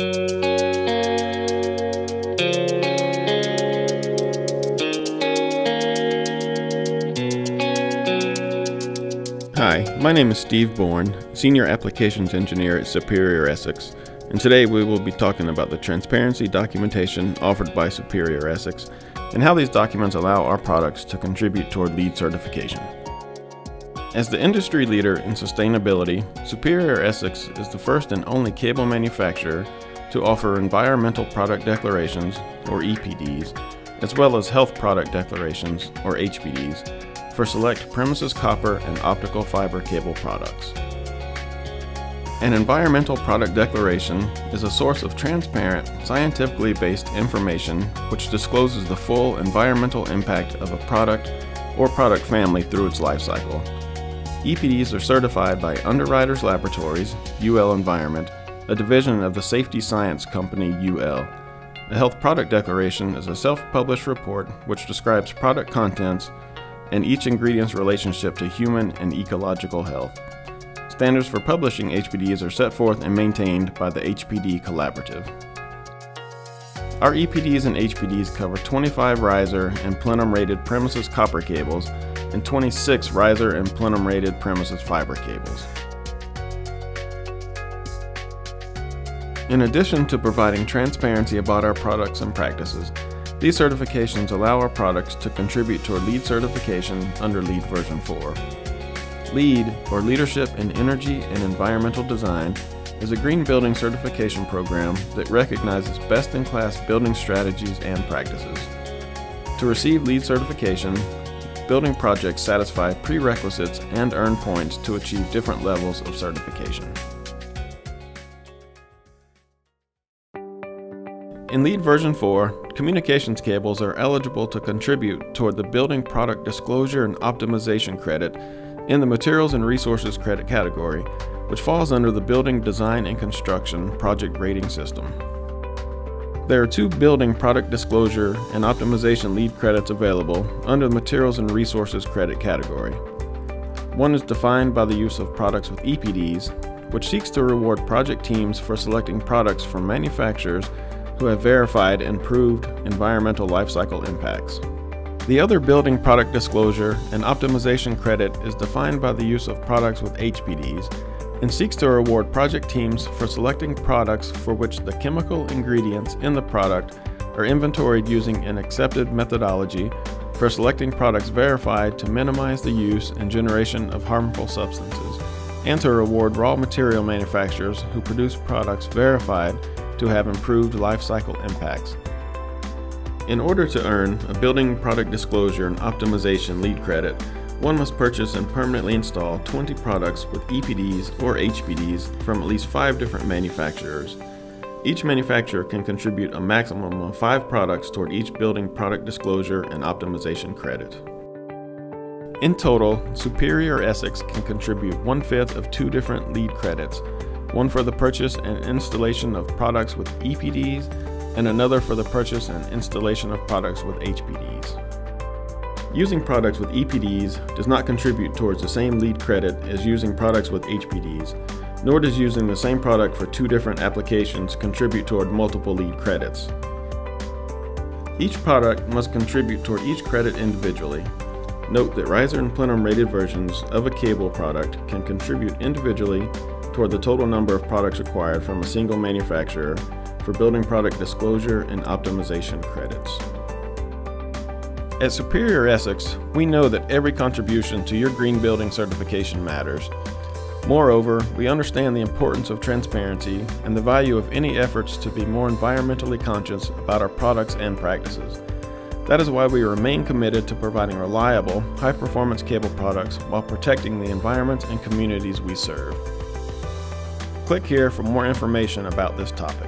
Hi, my name is Steve Bourne, Senior Applications Engineer at Superior Essex, and today we will be talking about the transparency documentation offered by Superior Essex and how these documents allow our products to contribute toward LEED certification. As the industry leader in sustainability, Superior Essex is the first and only cable manufacturer to offer environmental product declarations, or EPDs, as well as health product declarations, or HPDs, for select premises copper and optical fiber cable products. An environmental product declaration is a source of transparent, scientifically based information which discloses the full environmental impact of a product or product family through its life cycle. EPDs are certified by Underwriters Laboratories, UL Environment, a division of the safety science company UL. A health product declaration is a self published report which describes product contents and each ingredient's relationship to human and ecological health. Standards for publishing HPDs are set forth and maintained by the HPD Collaborative. Our EPDs and HPDs cover 25 riser and plenum rated premises copper cables and 26 riser and plenum rated premises fiber cables. In addition to providing transparency about our products and practices, these certifications allow our products to contribute toward LEED certification under LEED version 4. LEED, or Leadership in Energy and Environmental Design, is a green building certification program that recognizes best in class building strategies and practices. To receive LEED certification, building projects satisfy prerequisites and earn points to achieve different levels of certification. In LEED version 4, communications cables are eligible to contribute toward the Building Product Disclosure and Optimization credit in the Materials and Resources credit category, which falls under the Building Design and Construction Project Rating System. There are two Building Product Disclosure and Optimization LEED credits available under the Materials and Resources credit category. One is defined by the use of products with EPDs, which seeks to reward project teams for selecting products from manufacturers who have verified and proved environmental lifecycle impacts. The other building product disclosure and optimization credit is defined by the use of products with HPDs and seeks to reward project teams for selecting products for which the chemical ingredients in the product are inventoried using an accepted methodology for selecting products verified to minimize the use and generation of harmful substances, and to reward raw material manufacturers who produce products verified to have improved life cycle impacts. In order to earn a building product disclosure and optimization LEED credit, one must purchase and permanently install 20 products with EPDs or HPDs from at least 5 different manufacturers. Each manufacturer can contribute a maximum of 5 products toward each building product disclosure and optimization credit. In total, Superior Essex can contribute one fifth of two different LEED credits, one for the purchase and installation of products with EPDs, and another for the purchase and installation of products with HPDs. Using products with EPDs does not contribute towards the same LEED credit as using products with HPDs, nor does using the same product for two different applications contribute toward multiple LEED credits. Each product must contribute toward each credit individually. Note that riser and plenum rated versions of a cable product can contribute individually toward the total number of products acquired from a single manufacturer for building product disclosure and optimization credits. At Superior Essex, we know that every contribution to your green building certification matters. Moreover, we understand the importance of transparency and the value of any efforts to be more environmentally conscious about our products and practices. That is why we remain committed to providing reliable, high performance cable products while protecting the environments and communities we serve. Click here for more information about this topic.